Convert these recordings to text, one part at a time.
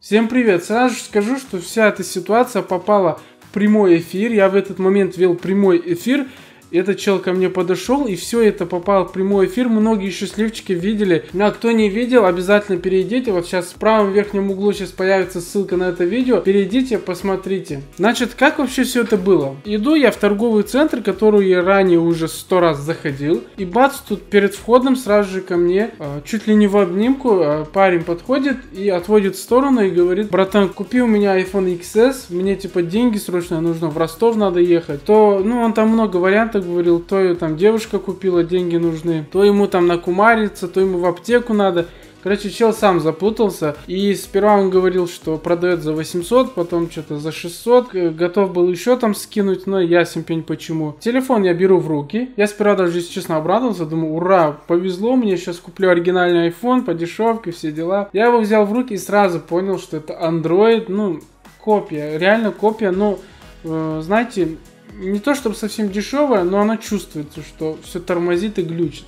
Всем привет! Сразу же скажу, что вся эта ситуация попала в прямой эфир. Я в этот момент вел прямой эфир этот чел ко мне подошел, и все это попало в прямой эфир. Многие счастливчики видели. А кто не видел, обязательно перейдите. Вот сейчас в правом верхнем углу сейчас появится ссылка на это видео. Перейдите, посмотрите. Значит, как вообще все это было? Иду я в торговый центр, который я ранее уже сто раз заходил. И бац, тут перед входом сразу же ко мне, а, чуть ли не в обнимку, а, парень подходит и отводит в сторону и говорит, братан, купи у меня iPhone XS, мне типа деньги срочно нужно, в Ростов надо ехать. То, ну, он там много вариантов как говорил, то там девушка купила, деньги нужны, то ему там накумариться, то ему в аптеку надо. Короче, чел сам запутался. И сперва он говорил, что продает за 800, потом что-то за 600. Готов был еще там скинуть, но ясен пень почему. Телефон я беру в руки. Я сперва даже, если честно, обрадовался. Думаю, ура, повезло мне, сейчас куплю оригинальный iPhone по дешевке, все дела. Я его взял в руки и сразу понял, что это Android, ну, копия. Реально копия, но, э, знаете, не то чтобы совсем дешевая, но она чувствуется, что все тормозит и глючит.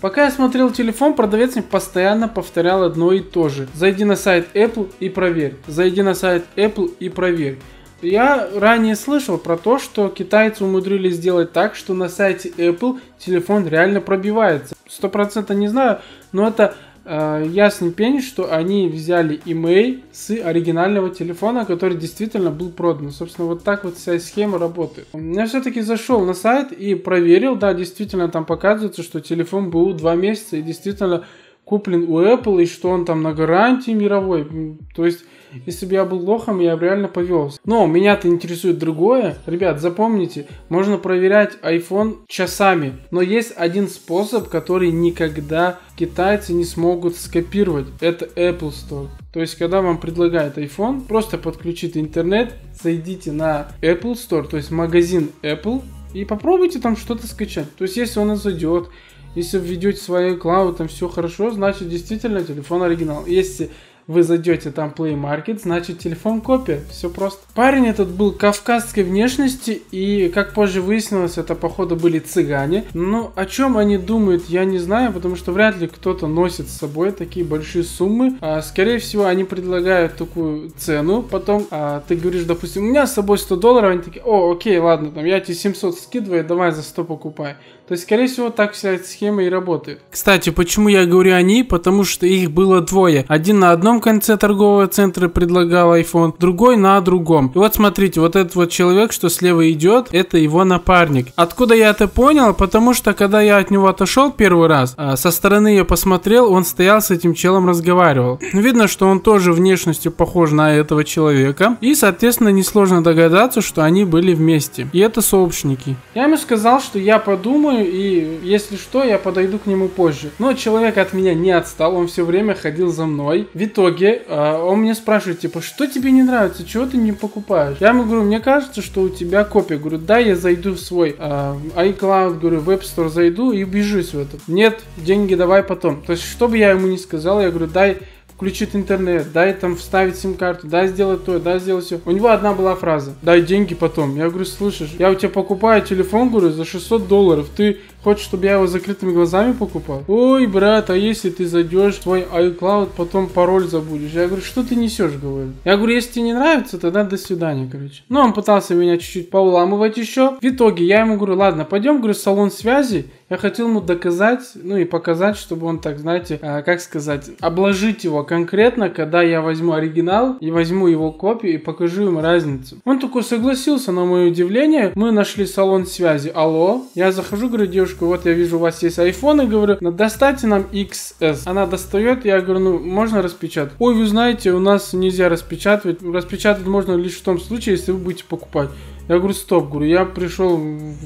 Пока я смотрел телефон, продавец мне постоянно повторял одно и то же. Зайди на сайт Apple и проверь. Зайди на сайт Apple и проверь. Я ранее слышал про то, что китайцы умудрились сделать так, что на сайте Apple телефон реально пробивается. Сто процентов не знаю, но это э, ясный пень, что они взяли email с оригинального телефона, который действительно был продан. Собственно, вот так вот вся схема работает. Я все-таки зашел на сайт и проверил, да, действительно там показывается, что телефон был два месяца и действительно куплен у Apple и что он там на гарантии мировой. То есть если бы я был лохом, я бы реально повелся. Но меня-то интересует другое. Ребят, запомните, можно проверять iPhone часами. Но есть один способ, который никогда китайцы не смогут скопировать. Это Apple Store. То есть, когда вам предлагают iPhone, просто подключите интернет, зайдите на Apple Store, то есть магазин Apple, и попробуйте там что-то скачать. То есть, если он зайдет, если введете свою клауд, там все хорошо, значит действительно телефон оригинал. Если вы зайдете там Play Market, значит телефон копия. Все просто. Парень этот был кавказской внешности, и как позже выяснилось, это походу были цыгане. Ну, о чем они думают, я не знаю, потому что вряд ли кто-то носит с собой такие большие суммы. А, скорее всего, они предлагают такую цену, потом а, ты говоришь, допустим, у меня с собой 100 долларов, они такие, о, окей, ладно, там, я тебе 700 скидываю, давай за 100 покупай. То есть, скорее всего, так вся эта схема и работает. Кстати, почему я говорю они? Потому что их было двое. Один на одном конце торгового центра предлагал iPhone, другой на другом. И вот смотрите, вот этот вот человек, что слева идет, это его напарник. Откуда я это понял? Потому что, когда я от него отошел первый раз, а, со стороны я посмотрел, он стоял с этим челом разговаривал. Видно, что он тоже внешностью похож на этого человека. И, соответственно, несложно догадаться, что они были вместе. И это сообщники. Я ему сказал, что я подумаю, и если что, я подойду к нему позже. Но человек от меня не отстал, он все время ходил за мной. В итоге э, он мне спрашивает, типа, что тебе не нравится, чего ты не покупаешь? Я ему говорю, мне кажется, что у тебя копия. Говорю, да, я зайду в свой э, iCloud, говорю, в App Store зайду и убежусь в этом. Нет, деньги давай потом. То есть, что бы я ему не сказал, я говорю, дай включить интернет, дай там вставить сим-карту, дай сделать то, дай сделать все. У него одна была фраза, дай деньги потом. Я говорю, слышишь, я у тебя покупаю телефон, говорю, за 600 долларов, ты Хочешь, чтобы я его закрытыми глазами покупал? Ой, брат, а если ты зайдешь в свой iCloud, потом пароль забудешь? Я говорю, что ты несешь, говорю. Я говорю, если тебе не нравится, тогда до свидания, короче. Ну, он пытался меня чуть-чуть поуламывать еще. В итоге я ему говорю, ладно, пойдем, говорю, в салон связи. Я хотел ему доказать, ну и показать, чтобы он так, знаете, а, как сказать, обложить его конкретно, когда я возьму оригинал и возьму его копию и покажу ему разницу. Он такой согласился, на мое удивление. Мы нашли салон связи. Алло, я захожу, говорю, девушка, девушку, вот я вижу, у вас есть iPhone, и говорю, ну достаньте нам XS. Она достает, я говорю, ну можно распечатать? Ой, вы знаете, у нас нельзя распечатывать. Распечатать можно лишь в том случае, если вы будете покупать. Я говорю, стоп, говорю, я пришел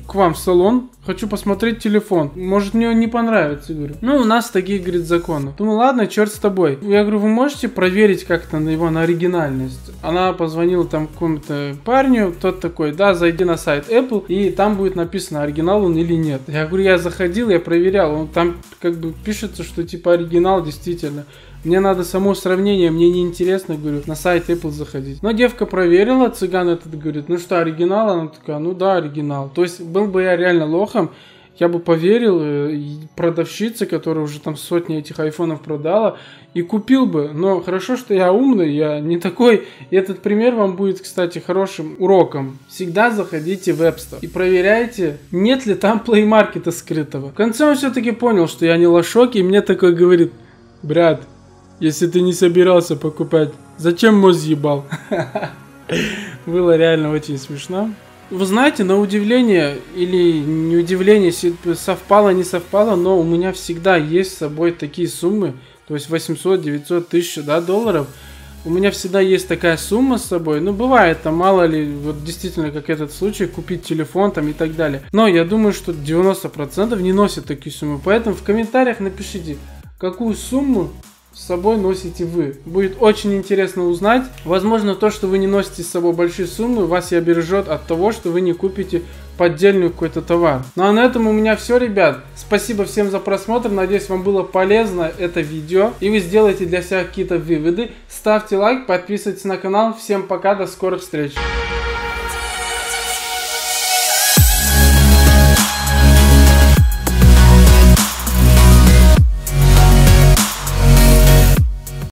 к вам в салон, хочу посмотреть телефон. Может, мне он не понравится, говорю. Ну, у нас такие, говорит, законы. Думаю, ладно, черт с тобой. Я говорю, вы можете проверить как-то на его на оригинальность? Она позвонила там какому-то парню, тот такой, да, зайди на сайт Apple, и там будет написано, оригинал он или нет. Я говорю, я заходил, я проверял, он там как бы пишется, что типа оригинал действительно. Мне надо само сравнение, мне не интересно, говорю, на сайт Apple заходить. Но девка проверила, цыган этот говорит, ну что, оригинал? Она такая, ну да, оригинал. То есть был бы я реально лохом, я бы поверил э, продавщице, которая уже там сотни этих айфонов продала, и купил бы. Но хорошо, что я умный, я не такой. И этот пример вам будет, кстати, хорошим уроком. Всегда заходите в App Store и проверяйте, нет ли там Play Market скрытого. В конце он все-таки понял, что я не лошок, и мне такой говорит, брат, если ты не собирался покупать, зачем мозг ебал? Было реально очень смешно. Вы знаете, на удивление или не удивление, совпало, не совпало, но у меня всегда есть с собой такие суммы, то есть 800, 900 тысяч да, долларов. У меня всегда есть такая сумма с собой. Ну, бывает, там, мало ли, вот действительно, как этот случай, купить телефон там и так далее. Но я думаю, что 90% не носят такие суммы. Поэтому в комментариях напишите, какую сумму с собой носите вы. Будет очень интересно узнать. Возможно, то, что вы не носите с собой большие суммы, вас и обережет от того, что вы не купите поддельный какой-то товар. Ну а на этом у меня все, ребят. Спасибо всем за просмотр. Надеюсь, вам было полезно это видео. И вы сделаете для себя какие-то выводы. Ставьте лайк, подписывайтесь на канал. Всем пока, до скорых встреч.